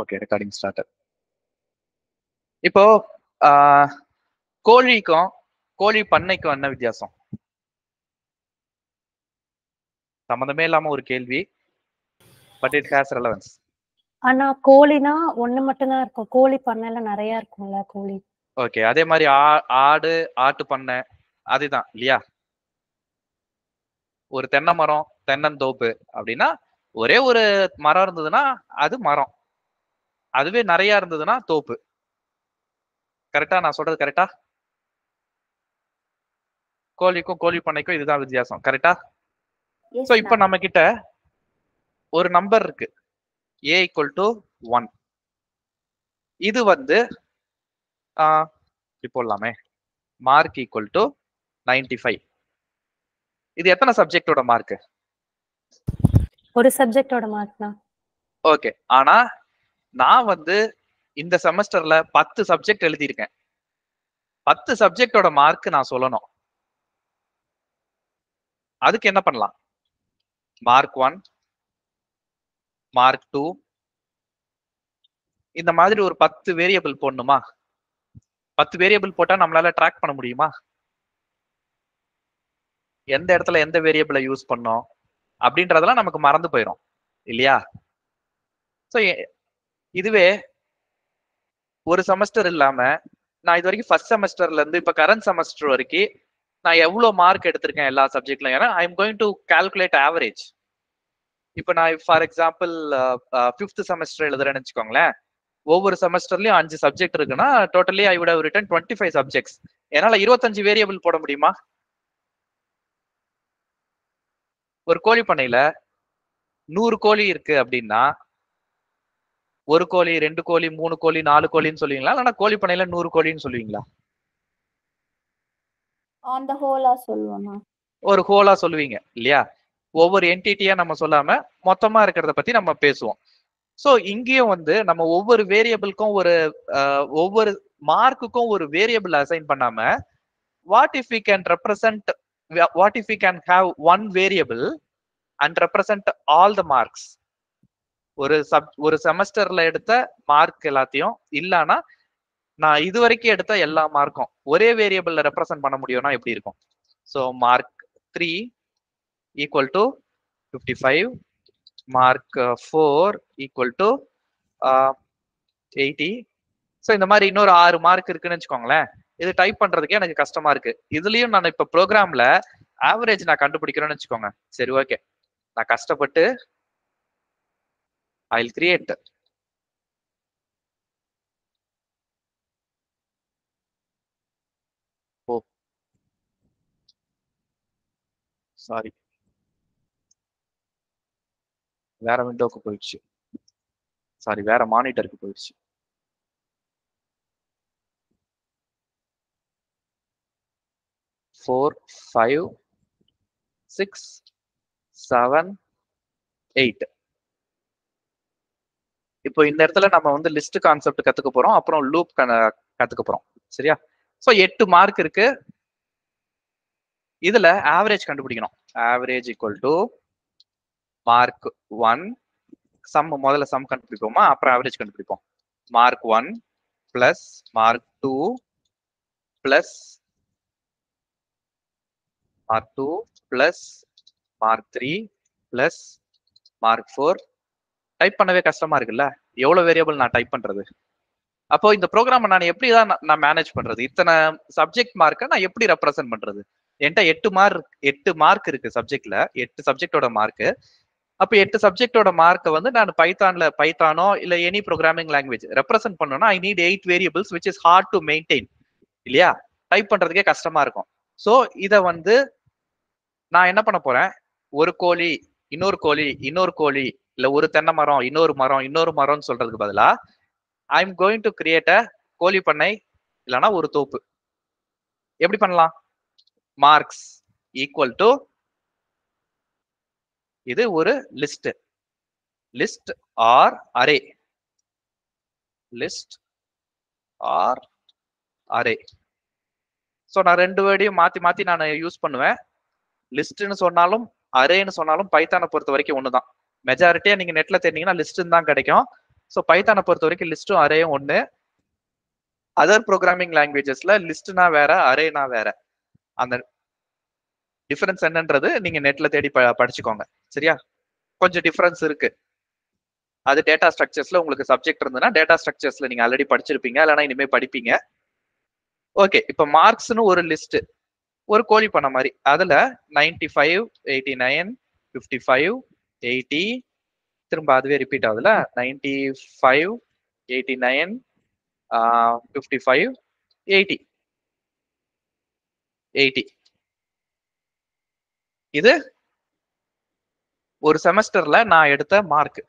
Okay recording starter இப்போ கோழிக்கும் கோழி பண்ணைக்கும் என்ன வித்தியாசம்? சம்மந்தமே இல்லாம ஒரு கேள்வி பட் இட் ஹேஸ் ரெலவன்ஸ் ஆனா கோழினா ஒண்ணு மட்டும்தான் இருக்கும். கோழி பண்ணையில நிறைய இருக்கும்ல கோழி. ஓகே அதே மாதிரி ஆடு ஆட்டு பண்ணை அதுதான் இல்லையா? ஒரு தென்னை மரம் தென்னந்தோப்பு அப்படின்னா ஒரே ஒரு மரம் இருந்ததுன்னா அது மரம். அதுவே நிறைய இருந்ததுன்னா தோப்பு. கரெக்டா நான் சொல்றது கரெக்டா கோழிக்கும் கோழி பண்ணைக்கும் இதுதான் வித்தியாசம். கரெக்டா சோ இப்போ நம்ம கிட்ட ஒரு நம்பர் இருக்கு. ஏ ஈக்குவல் டு ஒன் இது வந்து போடலாமே. Mark equal to ninety five இது எத்தனை சப்ஜெக்டோட மார்க் ஒரு சப்ஜெக்டோட மார்க் தான் ஓகே ஆனா நான் வந்து இந்த செமஸ்டர்ல பத்து சப்ஜெக்ட் எழுதியிருக்கேன். பத்து சப்ஜெக்டோட மார்க் நான் சொல்லணும். அதுக்கு என்ன பண்ணலாம்? மார்க் ஒன் மார்க் டூ இந்த மாதிரி ஒரு பத்து வேரியபிள் போடணுமா? பத்து வேரியபிள் போட்டா நம்மளால ட்ராக் பண்ண முடியுமா? எந்த இடத்துல எந்த வேரியபிளை யூஸ் பண்ணோம்? அப்படின்றதெல்லாம் நமக்கு மறந்து போயிடும் இல்லையா? ஸோ இதுவே ஒரு செமஸ்டர் இல்லாம நான் இது வரைக்கும் ஃபர்ஸ்ட் செமஸ்டர்ல இருந்து இப்ப கரண்ட் செமஸ்டர் வரைக்கும் நான் எவ்வளவு மார்க் எடுத்திருக்கேன் எல்லா சப்ஜெக்ட்லயும் ஏன்னா I am going to calculate average இப்போ நான் ஃபார் எக்ஸாம்பிள் ஃபிஃப்த் செமஸ்டர் எழுதுறேன்னு வச்சுக்கோங்களேன். ஒவ்வொரு செமஸ்டர்லயும் அஞ்சு சப்ஜெக்ட் இருக்குன்னா totally I would have twenty five subjects என்னால இருபத்தஞ்சு வேரியபிள் போட முடியுமா? ஒரு கோழி பண்ணையில நூறு கோழி இருக்கு அப்படின்னா ஒரு கோழி ரெண்டு கோழி மூணு கோழி நாலு கோழின்னு சொல்லுவீங்களா? இல்லைன்னா கோழி பண்ணையில நூறு கோழின்னு சொல்லுவீங்களா? ஆன் த ஹோலா சொல்லுவோம்னா ஒரு ஹோலா சொல்லுவீங்க இல்லையா? ஒவ்வொரு என்டிட்டியா நம்ம சொல்லாம மொத்தமா இருக்கிறத பத்தி நம்ம பேசுவோம். சோ இங்கேயும் வந்து நம்ம ஒவ்வொரு வேரியபிளுக்கும் ஒரு ஒவ்வொரு மார்க்குக்கும் ஒரு வேரியபிள் அசைன் பண்ணாம what if we can represent what if we can have one variable and represent all the marks ஒரு சப் ஒரு செமஸ்டர்ல எடுத்த மார்க் எல்லாத்தையும் இல்லைன்னா நான் இது வரைக்கும் எடுத்த எல்லா மார்க்கும் ஒரே வேரியபிள்ல ரெப்ரசன்ட் பண்ண முடியும்னா எப்படி இருக்கும்? So mark three equal to fifty five mark four equal to eighty so இந்த மாதிரி இன்னொரு ஆறு மார்க் இருக்குன்னு வச்சுக்கோங்களேன் இது டைப் பண்றதுக்கே எனக்கு கஷ்டமா இருக்கு. இதுலயும் நான் இப்ப ப்ரோக்ராம்ல ஆவரேஜ் நான் கண்டுபிடிக்கிறேன்னு வச்சுக்கோங்க. சரி ஓகே நான் கஷ்டப்பட்டு ஐ கிரியேட் ஓ சாரி வேற விண்டோக்கு போயிடுச்சு. சாரி வேற மானிட்டருக்கு போயிடுச்சு. Four five six seven eight இப்போ இந்த இடத்துல நம்ம வந்து லிஸ்ட் கான்செப்ட் கத்துக்க போறோம். அப்புறம் லூப் கத்துக்க போறோம். சரியா? ஸோ எட்டு மார்க் இருக்கு. இதுல ஆவரேஜ் கண்டுபிடிக்கணும். Average equal to mark one sum முதல்ல சம் கண்டுபிடிப்போமா? அப்புறம் ஆவரேஜ் கண்டுபிடிப்போம். Mark one plus mark two plus mark two plus mark three plus mark four type பண்ணவே கஷ்டமா இருக்குல்ல? எவ்வளவு வேரியபிள் நான் டைப் பண்றது? அப்போ இந்த ப்ரோக்ராம் நான் எப்படி தான் நான்- நான் மேனேஜ் பண்றது? இத்தனை சப்ஜெக்ட் மார்க்கை நான் எப்படி ரெப்ரசென்ட் பண்றது? என்கிட்ட எட்டு மார்க் எட்டு மார்க் இருக்கு சப்ஜெக்ட்ல எட்டு சப்ஜெக்டோட மார்க் அப்போ எட்டு சப்ஜெக்டோட மார்க்கை வந்து நான் பைத்தான்ல பைத்தானோ இல்ல எனி ப்ரோக்ராமிங் லாங்குவேஜ் ரெப்ரசென்ட் பண்ணணும்னா I need eight variables which is hard to maintain இல்லையா? டைப் பண்றதுக்கே கஷ்டமா இருக்கும். ஸோ இதை வந்து நான் என்ன பண்ண போறேன்? ஒரு கோழி இன்னொரு கோழி இன்னொரு கோழி இல்ல ஒரு தென்னை மரம் இன்னொரு மரம் இன்னொரு மரம்னு சொல்றதுக்கு பதிலா I am going to create a கோழி பண்ணை இல்லைன்னா ஒரு தோப்பு. எப்படி பண்ணலாம்? மார்க்ஸ் ஈக்குவல் டு இது ஒரு list list or array list or array so நான் ரெண்டு வேர்டையும் மாத்தி மாத்தி நான் யூஸ் பண்ணுவேன். லிஸ்ட்னு சொன்னாலும் அரேன்னு சொன்னாலும் பைத்தானை பொறுத்த வரைக்கும் ஒண்ணுதான். மெஜாரிட்டியா நீங்க நெட்ல தேடினீங்கன்னா லிஸ்ட் தான் கிடைக்கும். ஸோ பைத்தானை பொறுத்த வரைக்கும் லிஸ்ட்டும் அரேயும் ஒன்று அதர் ப்ரோக்ராமிங் லாங்குவேஜஸ்ல லிஸ்ட்னா வேற அரேனா வேற. அந்த டிஃபரன்ஸ் என்னன்றது நீங்க நெட்ல தேடி ப- படிச்சுக்கோங்க. சரியா? கொஞ்சம் டிஃபரன்ஸ் இருக்கு. அது டேட்டா ஸ்ட்ரக்சர்ஸ்ல உங்களுக்கு சப்ஜெக்ட் இருந்ததுன்னா டேட்டா ஸ்ட்ரக்சர்ஸ்ல நீங்க ஆல்ரெடி படிச்சிருப்பீங்க இல்லைன்னா இனிமே படிப்பீங்க. ஓகே இப்போ மார்க்ஸ்னு ஒரு லிஸ்ட் ஒரு கோழி பண்ண மாதிரி. அதுல ninety five eighty nine fifty five eighty திரும்ப அதுவே repeat ஆகுதுல? Ninety five eighty nine fifty five eighty eighty இது ஒரு செமஸ்டர்ல நான் எடுத்த மார்க்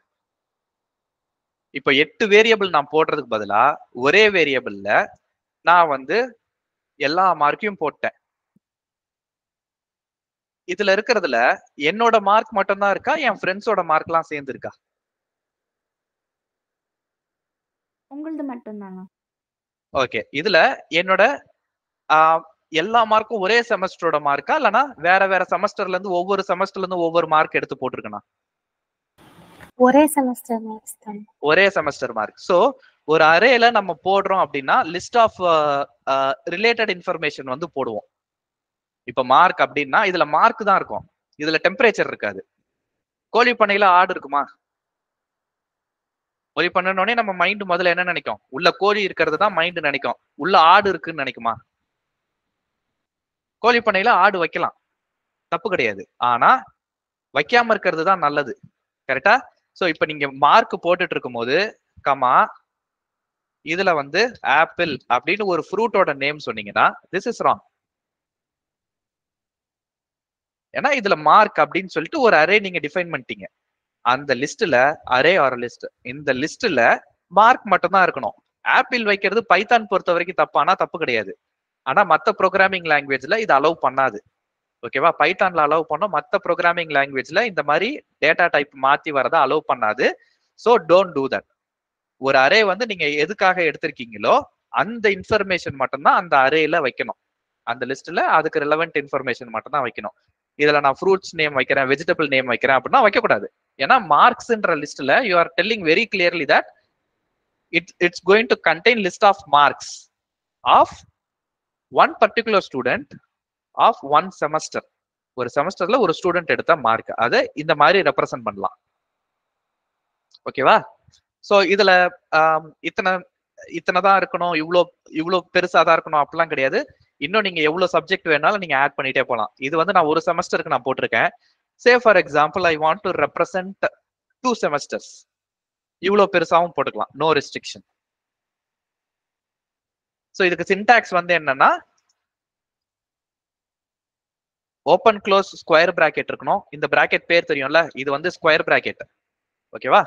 இப்ப எட்டு வேரியபிள் நான் போடுறதுக்கு பதிலா ஒரே வேரியபிள்ல நான் வந்து எல்லா மார்க்கையும் போட்டேன். இதுல இருக்கிறதுல என்னோட மார்க் மட்டும்தான் இருக்கா? என் ஃப்ரெண்ட்ஸோட மார்க்லாம் சேர்ந்து இருக்கா உங்களது மட்டும்தானா ஓகே இதுல என்னோட எல்லா மார்க்கும் ஒரே செமஸ்டரோட மார்க்கா இல்லனா வேற வேற செமஸ்டர்ல இருந்து ஒவ்வொரு செமஸ்டர்ல இருந்து ஒவ்வொரு மார்க் எடுத்து போட்டிருக்கேனா? ஒரே செமஸ்டர் தான். ஒரே செமஸ்டர் மார்க் ஸோ ஒரு அரேல நம்ம போடுறோம் அப்படின்னா லிஸ்ட் ஆஃப் ரிலேட்டட் இன்ஃபர்மேஷன் வந்து போடுவோம். இப்ப மார்க் அப்படின்னா இதுல மார்க் தான் இருக்கும். இதுல டெம்பரேச்சர் இருக்காது. கோழி பண்ணையில ஆடு இருக்குமா? கோழி பண்ணனோடனே நம்ம மைண்ட் முதல்ல என்ன நினைக்கும்? உள்ள கோழி இருக்கிறது தான் மைண்ட் நினைக்கும். உள்ள ஆடு இருக்குன்னு நினைக்குமா? கோழி பண்ணையில ஆடு வைக்கலாம். தப்பு கிடையாது. ஆனா வைக்காம இருக்கிறது தான் நல்லது. கரெக்டா சோ இப்ப நீங்க மார்க் போட்டுட்டு இருக்கும்போது கமா இதுல வந்து ஆப்பிள் அப்படின்னு ஒரு ஃப்ரூட்டோட நேம் சொன்னீங்கன்னா திஸ் இஸ் ராங் ஏன்னா இதுல மார்க் அப்படின்னு சொல்லிட்டு ஒரு அரே நீங்க டிஃபைன் பண்ணிட்டீங்க. அந்த லிஸ்ட்ல அரே ஆர் லிஸ்ட் இந்த லிஸ்ட்ல மார்க் மட்டும் தான் இருக்கணும். ஆப்பிள் வைக்கிறது பைத்தான் பொறுத்த வரைக்கும் தப்பானா தப்பு கிடையாது. ஆனா மத்த ப்ரோக்ராமிங் லாங்குவேஜ்ல இது அலோவ் பண்ணாது. ஓகேவா பைத்தான்ல அலோவ் பண்ணோம். மத்த ப்ரோக்ராமிங் லாங்குவேஜ்ல இந்த மாதிரி டேட்டா டைப் மாத்தி வரதை அலோவ் பண்ணாது. ஸோ டோன்ட் டூ தட் ஒரு அரே வந்து நீங்க எதுக்காக எடுத்திருக்கீங்களோ அந்த இன்ஃபர்மேஷன் மட்டும்தான் அந்த அரேல வைக்கணும். அந்த லிஸ்ட்ல அதுக்கு ரிலவெண்ட் இன்ஃபர்மேஷன் மட்டும் தான் வைக்கணும். இதுல நான் ஃப்ரூட்ஸ் நேம் வைக்கிறேன் வெஜிடபிள் நேம் வைக்கிறேன் அப்படின்னா வைக்கக்கூடாது. ஏன்னா மார்க்ஸ்ன்ற லிஸ்ட்ல you are telling very clearly that it it's going to contain list of marks of one particular student of one semester ஒரு செமஸ்டர்ல ஒரு ஸ்டூடெண்ட் எடுத்த மார்க் அதை இந்த மாதிரி ரெப்ரசன்ட் பண்ணலாம். ஓகேவா சோ இதுல இத்தனை இத்தனை தான் இருக்கணும் இவ்வளோ இவ்வளோ பெருசாக தான் இருக்கணும் அப்படிலாம் கிடையாது. இன்னும் நீங்க எவ்வளவு சப்ஜெக்ட் வேணாலும் நீங்க ஆட் பண்ணிட்டே போகலாம் இது வந்து நான் ஒரு செமஸ்டருக்கு நான் போட்டிருக்கேன். Say for example I want to represent two semesters இவ்வளோ பெருசாவும் போட்டுக்கலாம். நோ ரெஸ்ட்ரிக்ஷன் ஸோ இதுக்கு சின்டாக்ஸ் வந்து என்னன்னா ஓப்பன் க்ளோஸ் ஸ்கொயர் பிராக்கெட் இருக்கணும். இந்த பிராக்கெட் பேர் தெரியும்ல? இது வந்து ஸ்கொயர் பிராக்கெட் ஓகேவா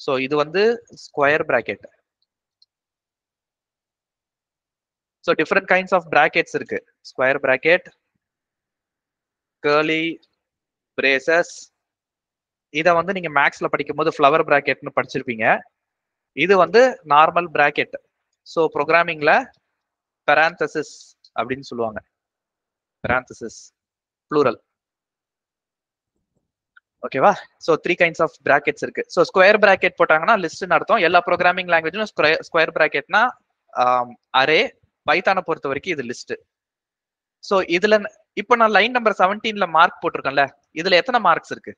ஸோ இது வந்து square bracket so different kinds of brackets இருக்கு. ஸ்கொயர் பிராக்கெட் கேர்லி பிரேசஸ் இதை வந்து நீங்க மேக்ஸ்ல படிக்கும்போது ஃப்ளவர் பிராக்கெட்னு படிச்சிருப்பீங்க. இது வந்து நார்மல் பிராக்கெட் ஸோ ப்ரோக்ராமிங்ல பெராந்தசிஸ் அப்படின்னு சொல்லுவாங்க. பெராந்தசிஸ் ப்ளூரல் ஓகேவா so three kinds of brackets இருக்கு. ஸோ ஸ்கொயர் பிராக்கெட் போட்டாங்கன்னா லிஸ்ட்னு அர்த்தம். எல்லா ப்ரோக்ராமிங் லாங்குவேஜும் ஸ்கொயர் பிராக்கெட்னா அரே பைத்தானை பொறுத்த வரைக்கும் இது லிஸ்ட் ஸோ இதுல இப்போ நான் லைன் நம்பர் செவன்டீன்ல மார்க் போட்டிருக்கேன்ல இதுல எத்தனை மார்க்ஸ் இருக்கு?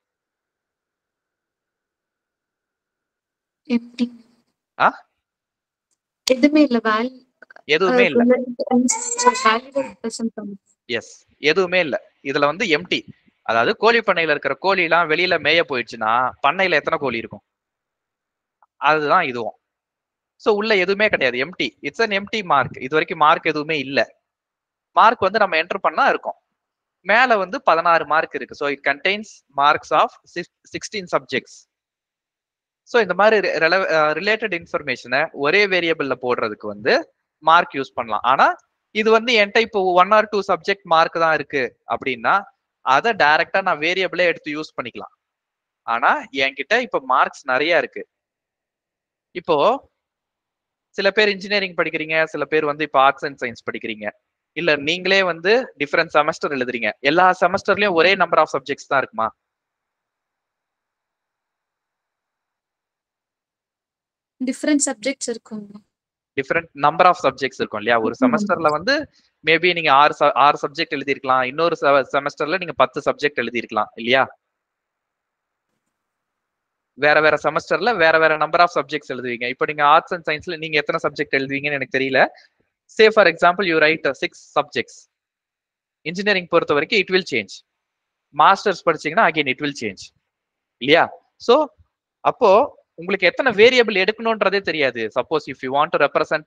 எதுவுமே இல்ல எதுவுமே இல்ல. எஸ் எதுவுமே இல்ல. இதுல வந்து எம்டி அதாவது கோழி பண்ணையில இருக்கிற கோழி எல்லாம் வெளியில மேய போயிடுச்சுன்னா பண்ணையில எத்தனை கோழி இருக்கும்? அதுதான் இதுவும். சோ உள்ள எதுவுமே கிடையாது. Empty it's an empty mark இது வரைக்கும் மார்க் எதுவுமே இல்ல. மார்க் வந்து நம்ம என்டர் பண்ணா இருக்கும். மேல வந்து பதினாறு மார்க் இருக்கு. So it contains marks of sixteen subjects so இந்த மாதிரி ரிலேட்டட் இன்ஃபர்மேஷனை uh, ஒரே வேரியபிள்ல போடுறதுக்கு வந்து மார்க் யூஸ் பண்ணலாம். ஆனா இது வந்து என்கிட்ட இப்போ one or two subject mark தான் இருக்கு. அப்படின்னா அதை டைரக்டா நான் வேரியபிளே எடுத்து யூஸ் பண்ணிக்கலாம். ஆனா என்கிட்ட இப்போ மார்க்ஸ் நிறைய இருக்கு. இப்போ சில பேர் இன்ஜினியரிங் படிக்கிறீங்க சில பேர் வந்து இப்போ ஆர்ட்ஸ் அண்ட் சயின்ஸ் படிக்கிறீங்க. இல்ல நீங்களே வந்து டிஃப்ரெண்ட் செமஸ்டர் எழுதுறீங்க. எல்லா செமஸ்டர்லயும் ஒரே நம்பர் ஆஃப் சப்ஜெக்ட்ஸ் தான் இருக்குமா? டிஃப்ரெண்ட் சப்ஜெக்ட்ஸ் இருக்கும் டிஃபரெண்ட் நம்பர் ஆஃப் சப்ஜெக்ட்ஸ் இருக்கும் இல்லையா? ஒரு செமஸ்டர்ல வந்து மேபி நீங்க ஆறு ஆறு சப்ஜெக்ட் எழுதிருக்கலாம் இன்னொரு செமஸ்டர்ல நீங்க பத்து சப்ஜெக்ட் எழுதிருக்கலாம் இல்லையா? வேற வேற செமஸ்டர்ல வேற வேற நம்பர் ஆஃப் சப்ஜெக்ட்ஸ் எழுதுவீங்க. இப்போ நீங்க ஆர்ட்ஸ் அண்ட் சயின்ஸ்ல நீங்க எத்தனை சப்ஜெக்ட் எழுதுவீங்கன்னு எனக்கு தெரியல. Say for example you write six subjects engineering பொறுத்த வரைக்கும் இட் வில் சேஞ்ச் மாஸ்டர்ஸ் படிச்சீங்கன்னா அகைன் இட் வில் சேஞ்ச் இல்லையா? சோ அப்போ உங்களுக்கு எத்தனை வேரியபிள் எடுக்கணும்ன்றதே தெரியாது. Suppose if you want to represent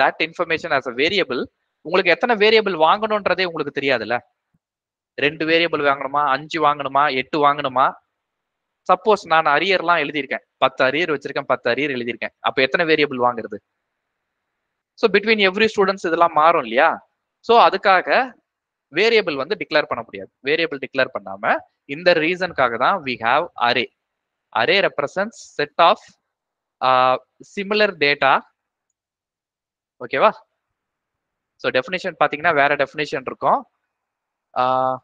that information as a variable உங்களுக்கு எத்தனை வேரியபிள் வாங்கணும்ன்றதே உங்களுக்கு தெரியாதுல்ல? ரெண்டு வேரியபிள் வாங்கணுமா? அஞ்சு வாங்கணுமா? எட்டு வாங்கணுமா? சப்போஸ் நான் அரியர்லாம் எழுதியிருக்கேன். பத்து அரியர் வச்சிருக்கேன் பத்து அரியர் எழுதியிருக்கேன். அப்போ எத்தனை வேரியபிள் வாங்குறது? ஸோ பிட்வீன் எவ்ரி ஸ்டூடெண்ட்ஸ் இதெல்லாம் மாறும் இல்லையா? ஸோ அதுக்காக வேரியபிள் வந்து டிக்ளேர் பண்ண முடியாது. வேரியபிள் டிக்ளேர் பண்ணாம இந்த ரீசனுக்காக தான் we have array array represents set of similar data ஓகேவா ஸோ டெஃபினேஷன் பார்த்தீங்கன்னா வேற டெஃபினேஷன் இருக்கும். Uh,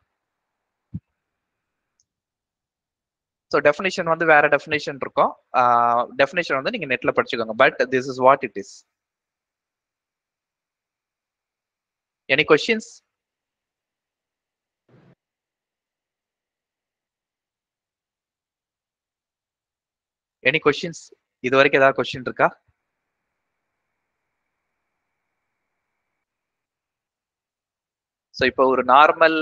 ஸோ டெஃபினேஷன் வந்து வேற டெஃபினேஷன் இருக்கும். Uh, டெஃபினேஷன் வந்து நீங்கள் நெட்டில் படிச்சுக்கோங்க. But this is what it is any questions any questions இது வரைக்கும் ஏதாவது கொஸ்டின் இருக்கா? ஸோ இப்போ ஒரு நார்மல்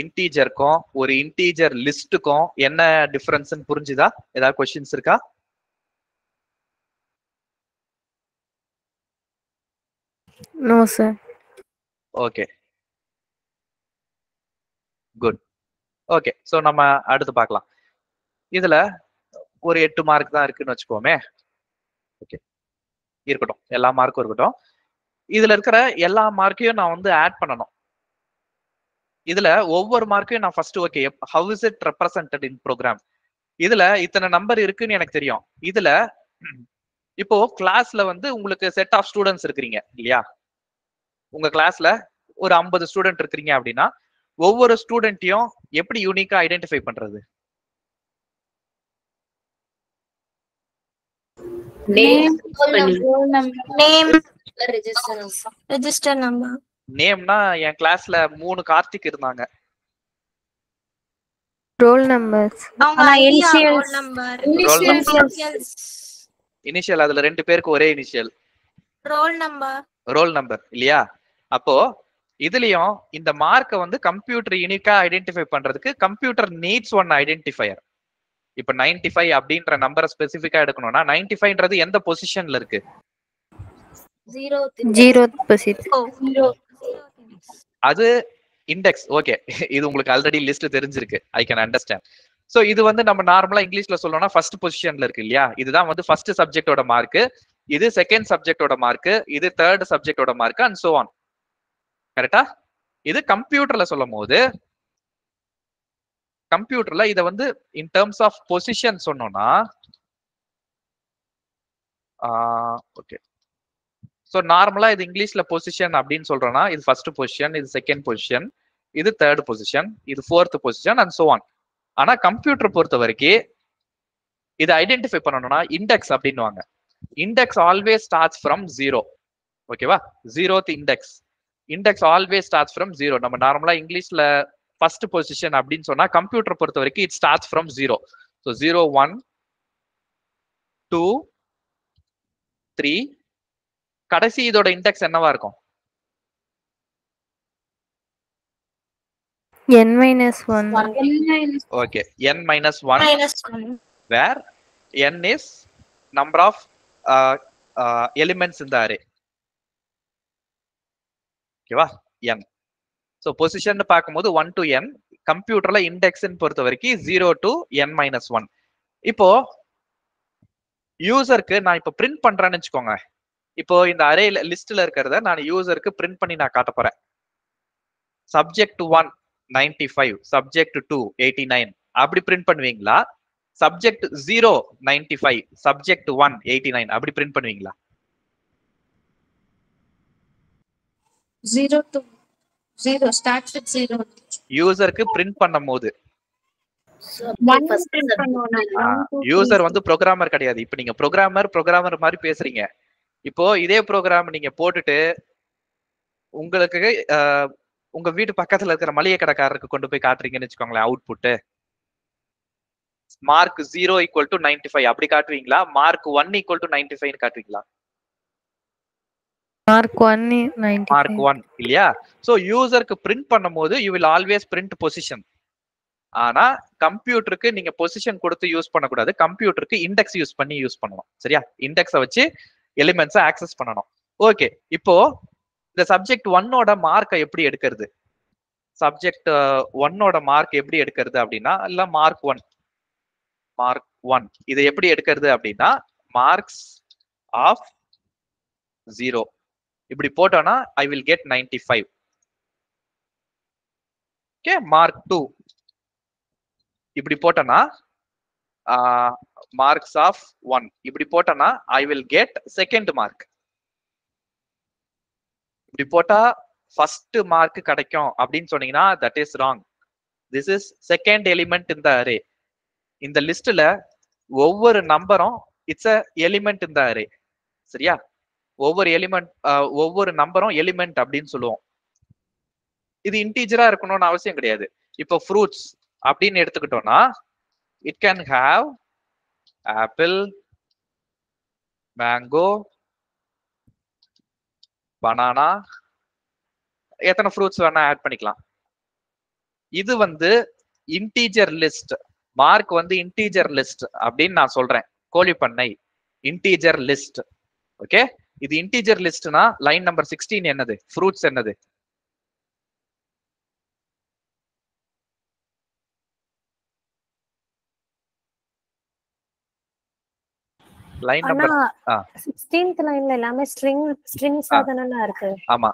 இன்டீஜருக்கும் ஒரு இன்டீஜர் லிஸ்ட்டுக்கும் என்ன டிஃபரன்ஸ்னு புரிஞ்சுதா? ஏதாவது கொஸ்டின்ஸ் இருக்கா? No sir okay good okay so நம்ம அடுத்து பார்க்கலாம். இதுல ஒரு எட்டு மார்க் தான் இருக்குன்னு வச்சுக்கோமே. ஓகே இருக்கட்டும். எல்லா மார்க்கும் இருக்கட்டும். இதுல இருக்கிற எல்லா மார்க்கையும் நான் வந்து ஆட் பண்ணணும். இதுல ஒவ்வொரு மார்க்கையும் நான் first okay how is it represented in program இதுல இத்தனை நம்பர் இருக்குன்னு எனக்கு தெரியும். இதுல இப்போ கிளாஸ்ல வந்து உங்களுக்கு செட் ஆஃப் ஸ்டூடெண்ட்ஸ் இருக்கிறீங்க இல்லையா? உங்க கிளாஸ்ல ஒரு ஐம்பது ஸ்டூடெண்ட் இருக்கிறீங்க அப்படின்னா ஒவ்வொரு ஸ்டூடெண்ட்டையும் எப்படி யூனிக்கா ஐடென்டிஃபை பண்றது? Name, roll number. name, register register number. நேம்னா என் கிளாஸ்ல மூணு கார்த்திக் இருந்தாங்க. Role numbers. இனிஷியல் அதுல ரெண்டு பேருக்கு ஒரே initial Roll number. Roll number இல்லையா? அப்போ இதுலயும் இந்த மார்க்கை வந்து கம்ப்யூட்டர் யூனிக்கா ஐடென்டிஃபை பண்றதுக்கு கம்ப்யூட்டர் நீட்ஸ் ஒன் ஐடென்டிஃபையர் இப்ப 95 ஃபைவ் அப்படின்ற நம்பரை ஸ்பெசிஃபிக்கா எடுக்கணும்னா 95 ஃபைவ்ன்றது எந்த பொசிஷன்ல இருக்கு? Oh. அது இண்டெக்ஸ் ஓகே இது உங்களுக்கு ஆல்ரெடி லிஸ்ட் தெரிஞ்சிருக்கு. ஐ கேன் அண்டர்ஸ்டாண்ட் சோ இது வந்து நம்ம நார்மலா இங்கிலீஷ்ல சொல்லணும்னா ஃபர்ஸ்ட் பொசிஷன்ல இருக்கு இல்லையா? இதுதான் வந்து ஃபர்ஸ்ட் சப்ஜெக்டோட மார்க் இது செகண்ட் சப்ஜெக்டோட மார்க் இது தேர்ட் சப்ஜெக்டோட மார்க் அண்ட் சோ ஆன் கரெக்டா இது கம்ப்யூட்டர்ல சொல்லும் போது கம்ப்யூட்டர்ல இதை வந்து இன் டேர்ம்ஸ் ஆஃப் பொசிஷன் சொன்னோம்னா ஓகே ஸோ நார்மலா இது இங்கிலீஷ்ல பொசிஷன் அப்படின்னு சொல்றோம்னா இது ஃபர்ஸ்ட் பொசிஷன் இது செகண்ட் பொசிஷன் இது தேர்ட் பொசிஷன் இது fourth position and so on ஆனா கம்ப்யூட்டர் பொறுத்த வரைக்கும் இதை ஐடென்டிஃபை பண்ணணும்னா இண்டெக்ஸ் அப்படின்னுவாங்க. Index always starts from zero ஓகேவா zeroth index index always starts from zero நம்ம நார்மலா இங்கிலீஷ்ல ஃபர்ஸ்ட் பொசிஷன் அப்படின்னு சொன்னா கம்ப்யூட்டர் பொறுத்த வரைக்கும் it starts from zero so zero one two three கடைசி இதோட இண்டெக்ஸ் என்னவா இருக்கும்? N minus one okay n minus 1 Minus one. where n is number of uh, uh, elements in the array. ஓகேவா n. ஸோ பொசிஷன் பார்க்கும்போது one to என் கம்ப்யூட்டர்ல இண்டெக்ஸ்ன்னு பொறுத்த வரைக்கும் zero to n minus one இப்போ யூசருக்கு நான் இப்போ பிரிண்ட் பண்றேன்னு வச்சுக்கோங்க. இப்போ இந்த அரே லிஸ்ட்ல இருக்கிறத நான் யூசருக்கு பிரிண்ட் பண்ணி நான் காட்ட போறேன். Subject one ninety five subject two eighty nine அப்படி பிரிண்ட் பண்ணுவீங்களா? Subject zero ninety five subject one eighty nine அப்படி பிரிண்ட் பண்ணுவீங்களா? Zero zero start with zero யூசருக்கு print பண்ணும் போது One print பண்ணுவோம் யூசர் வந்து ப்ரோக்ராமர் கிடையாது. இப்ப நீங்க ப்ரோக்ராமர் ப்ரோக்ராமர் மாதிரி பேசுறீங்க. இப்போ இதே ப்ரோக்ராம் நீங்க போட்டுட்டு உங்களுக்கு உங்க வீட்டு பக்கத்துல இருக்கிற மளிகை கடைக்காரருக்கு கொண்டு போய் காட்டுறீங்கன்னு வச்சுக்கோங்களேன் output mark zero equal to ninety five அப்படி காட்டுவீங்களா? Mark one equal to ninety five காட்டுவீங்களா? Mark one ninety mark one இல்லையா? சோ யூசருக்கு பிரிண்ட் பண்ணும்போது you will always print position ஆனா கம்ப்யூட்டருக்கு நீங்க பொசிஷன் கொடுத்து யூஸ் பண்ணக்கூடாது. கம்ப்யூட்டருக்கு இண்டெக்ஸ் யூஸ் பண்ணி யூஸ் பண்ணணும். சரியா? இண்டெக்ஸை வச்சு எலிமெண்ட்ஸை ஆக்சஸ் பண்ணணும். ஓகே இப்போ இந்த சப்ஜெக்ட் ஒன்னோட மார்க்கை எப்படி எடுக்கிறது? சப்ஜெக்ட் ஒன்னோட மார்க் எப்படி எடுக்கிறது அப்படின்னா இல்ல மார்க் ஒன் மார்க் ஒன் இதை எப்படி எடுக்கிறது அப்படின்னா மார்க்ஸ் ஆஃப் ஜீரோ இப்படி போட்டோம்னா I will get ninety five okay mark two இப்படி போட்டோம்னா மார்க்ஸ் ஆஃப் ஒன் இப்படி போட்டோம்னா I will get second mark இப்படி போட்டா ஃபர்ஸ்ட் மார்க் கிடைக்கும். அப்படின்னு சொன்னீங்கன்னா that is wrong this is second element இந்த அரே இந்த லிஸ்ட்ல ஒவ்வொரு நம்பரும் இட்ஸ் அ எலிமெண்ட் இந்த அரே சரியா? ஒவ்வொரு எலிமெண்ட் ஒவ்வொரு நம்பரும் எலிமெண்ட் அப்படின்னு சொல்லுவோம். இது இன்டீஜரா இருக்கணும்னு அவசியம் கிடையாது. இப்போ ஃப்ரூட்ஸ் அப்படின்னு எடுத்துக்கிட்டோம்னா it can have apple mango banana எத்தனை ஃப்ரூட்ஸ் வேணா ஆட் பண்ணிக்கலாம். இது வந்து இன்டீஜர் லிஸ்ட் மார்க் வந்து இன்டீஜர் லிஸ்ட் அப்படின்னு நான் சொல்றேன். கோழி பண்ணை இன்டீஜர் லிஸ்ட் ஓகே இது இன்டீஜர் லிஸ்ட்னா லைன் நம்பர் சிக்ஸ்டீன் என்னது? ஃப்ரூட்ஸ் என்னது? லைன் நம்பர் ஆ. சிக்ஸ்டீன்த் லைன்ல எல்லாமே ஸ்ட்ரிங் ஸ்ட்ரிங்ஸ். தானே இருக்கு. ஆமா.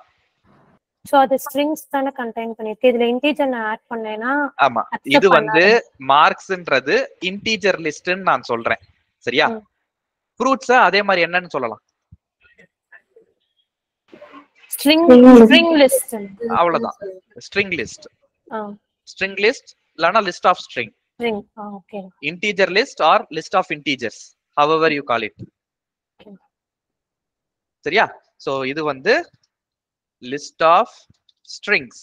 சோ அது ஸ்ட்ரிங்ஸ் தானே கண்டெயின் பண்ணிருக்கு இதுல இன்டீஜர் நான் ஆட் பண்ணேன்னா ஆமா. இது வந்து. மார்க்ஸ்ன்றது இன்டீஜர் லிஸ்ட்னு நான் சொல்றேன். சரியா. ஃப்ரூட்ஸ் அதே மாதிரி என்னன்னு சொல்லலாம். ஸ்ட்ரிங் ஸ்ட்ரிங் லிஸ்ட் அவ்வளவுதான். ஸ்ட்ரிங் லிஸ்ட் ஸ்ட்ரிங் லிஸ்ட் இல்லைன்னா list of string string okay integer list or list of integers however you call it. சரியா? சோ இது வந்து லிஸ்ட் ஆஃப் ஸ்ட்ரிங்ஸ்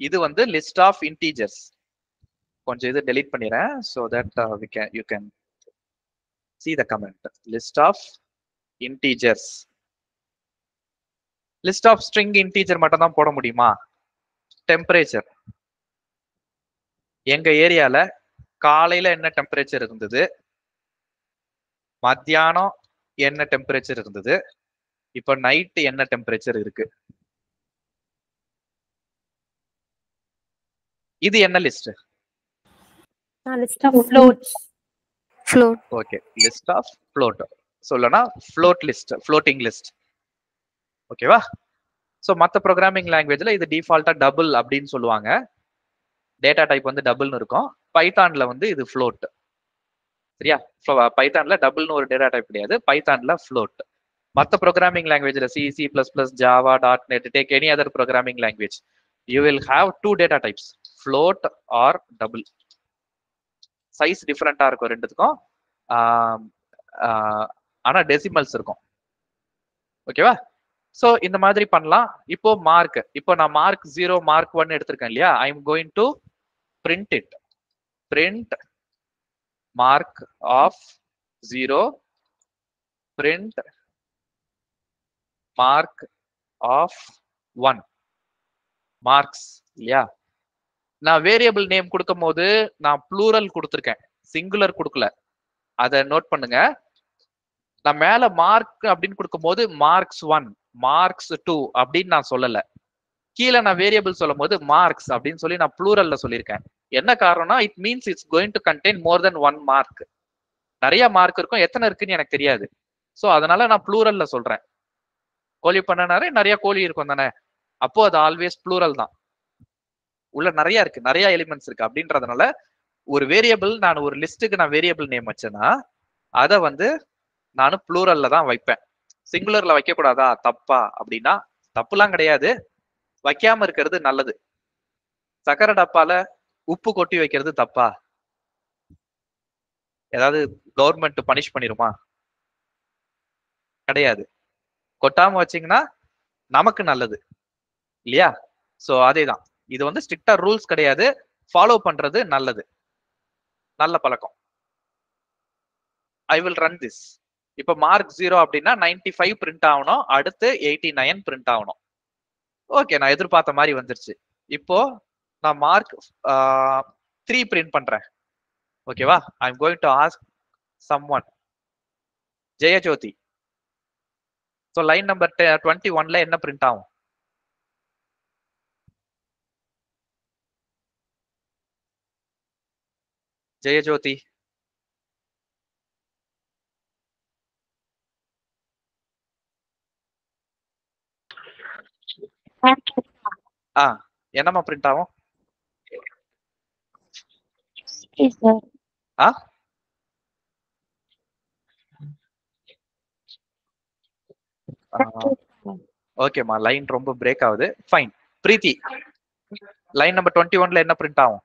இது வந்து லிஸ்ட் ஆஃப் இன்டீஜர்ஸ் கொஞ்சம் இது delete பண்ணிடுறேன் so that uh, we can you can see the comment. List of list of string integer மட்டும் தான் போட முடியுமா? டெம்பரேச்சர் எங்க ஏரியால காலையில என்ன டெம்பரேச்சர் இருந்தது? மத்தியானம் என்ன டெம்பரேச்சர் இருந்தது? இப்போ நைட் என்ன டெம்பரேச்சர் இருக்கு? இது என்ன list list of floats float okay list of float சொல்லனா ஃப்ளோட் லிஸ்ட் ஃப்ளோட்டிங் லிஸ்ட் ஓகேவா? ஸோ மற்ற ப்ரோக்ராமிங் லாங்குவேஜ்ல இது டிஃபால்ட்டாக டபுள் அப்படின்னு சொல்லுவாங்க. டேட்டா டைப் வந்து டபுள்னு இருக்கும். பைத்தான்ல வந்து இது ஃப்ளோட் சரியா? பைத்தான்ல டபுள்னு ஒரு டேட்டா டைப் கிடையாது. பைத்தான்ல ஃப்ளோட் மற்ற ப்ரோக்ராமிங் லாங்குவேஜ்ல C C plus plus Java dot net take any other programming language you will have two data types float or double size டிஃப்ரெண்ட்டாக இருக்கும் ரெண்டுத்துக்கும். ஆனால் ஆனா டெசிமல்ஸ் இருக்கும். ஓகேவா? ஸோ இந்த மாதிரி பண்ணலாம். இப்போ மார்க் இப்போ நான் மார்க் ஜீரோ மார்க் ஒன் எடுத்திருக்கேன் இல்லையா? I am going to print it print mark of zero print mark of one marks இல்லையா? நான் வேரியபிள் நேம் கொடுக்கும் போது நான் ப்ளூரல் கொடுத்துருக்கேன். சிங்குலர் கொடுக்கல. அதை நோட் பண்ணுங்க. நான் மேல மார்க் அப்படின்னு கொடுக்கும் போது மார்க்ஸ் ஒன் மார்க்ஸ் டூ அப்படின்னு நான் சொல்லலை. கீழே நான் வேரியபிள் சொல்லும் போது மார்க்ஸ் அப்படின்னு சொல்லி நான் ப்ளூரல்ல சொல்லியிருக்கேன். என்ன காரணம்னா it means it's going to contain more then one mark நிறைய மார்க் இருக்கும். எத்தனை இருக்குன்னு எனக்கு தெரியாது. ஸோ அதனால நான் ப்ளூரல்ல சொல்றேன். கோழி பண்ணனாரே நிறைய கோழி இருக்கும் தானே. அப்போ அது ஆல்வேஸ் ப்ளூரல் தான். உள்ள நிறைய இருக்கு. நிறைய எலிமெண்ட்ஸ் இருக்கு. அப்படின்றதுனால ஒரு வேரியபிள் நான் ஒரு லிஸ்ட்டுக்கு நான் வேரியபிள் நேம் வச்சேன்னா அதை வந்து நான் ப்ளூரல்ல தான் வைப்பேன். சிங்குலர்ல வைக்கக்கூடாதா? தப்பா? அப்படின்னா தப்புலாம் கிடையாது. வைக்காம இருக்கிறது நல்லது. சக்கரை டப்பால உப்பு கொட்டி வைக்கிறது தப்பா? ஏதாவது கவர்மெண்ட் பனிஷ் பண்ணிருமா? கிடையாது. கொட்டாம வச்சீங்கன்னா நமக்கு நல்லது. இல்லையா? சோ அதேதான். இது வந்து ஸ்ட்ரிக்டா ரூல்ஸ் கிடையாது. ஃபாலோ பண்றது நல்லது. நல்ல பழக்கம். ஐ வில் ரன் திஸ் இப்போ மார்க் ஜீரோ அப்படின்னா நைன்டி ஃபைவ் பிரிண்ட் ஆகணும். அடுத்து எயிட்டி நைன் பிரிண்ட் ஆகணும். ஓகே நான் எதிர்பார்த்த மாதிரி வந்துருச்சு. இப்போ நான் மார்க் த்ரீ பிரிண்ட் பண்றேன். ஓகேவா I am going to ask someone Jayajothi so line number twenty ஒன்ல என்ன பிரிண்ட் ஆகும்? ஜெயஜோதி. ஆ என்னம்மா பிரிண்ட் ஆகும்? ஆ? ஓகேம்மா லைன் ரொம்ப பிரேக் ஆகுது. Fine Preethi line number twenty ஒன்ல என்ன பிரிண்ட் ஆகும்?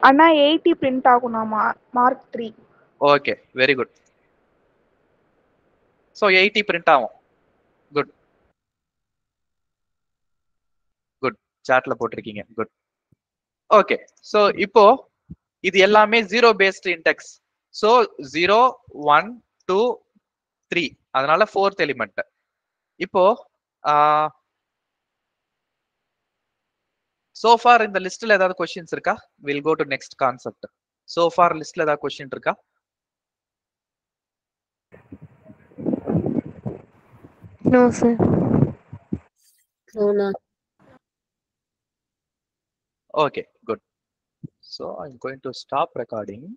அண்ணா eighty print ஆகும்ண்ணா mark three okay very good so eighty print ஆகும். குட் குட் சாட்ல போட்டிருக்கீங்க. குட் ஓகே ஸோ இப்போ இது எல்லாமே zero based index so zero one two three அதனால ஃபோர்த் எலிமெண்ட் இப்போ சோஃபார் இந்த லிஸ்ட்ல ஏதாவது கொஸ்டின்ஸ் இருக்கா? Will go to next concept so far லிஸ்ட்ல ஏதாவது கொஸ்டின் இருக்கா? No, sir. No, no. Okay, good. So I'm going to stop recording.